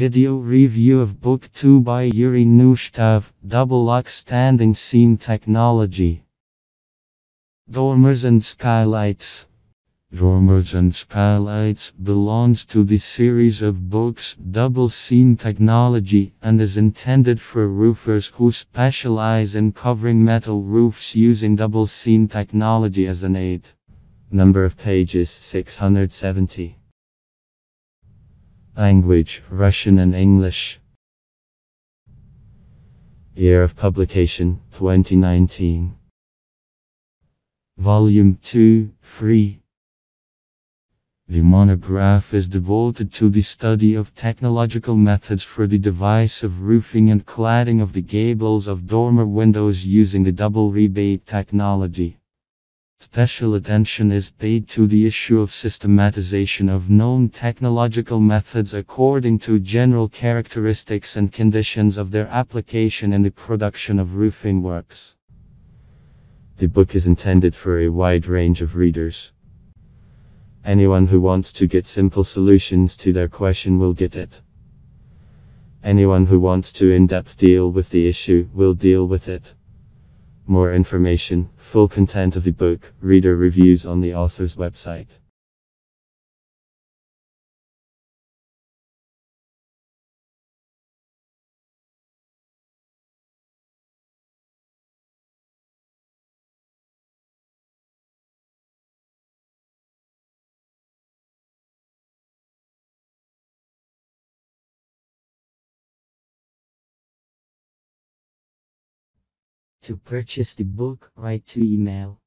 Video review of Book 2 by Yurii Nushtaev, Double Lock Standing Seam Technology. Dormers and Skylights. Dormers and Skylights belongs to the series of books Double Seam Technology and is intended for roofers who specialize in covering metal roofs using double seam technology as an aid. Number of pages 670. Language Russian and English. Year of publication 2019. Volume 2, 3. The monograph is devoted to the study of technological methods for the device of roofing and cladding of the gables of dormer windows using the double rebate technology. Special attention is paid to the issue of systematization of known technological methods according to general characteristics and conditions of their application in the production of roofing works. The book is intended for a wide range of readers. Anyone who wants to get simple solutions to their question will get it. Anyone who wants to in depth deal with the issue will deal with it. More information, full content of the book, reader reviews on the author's website. To purchase the book, write to email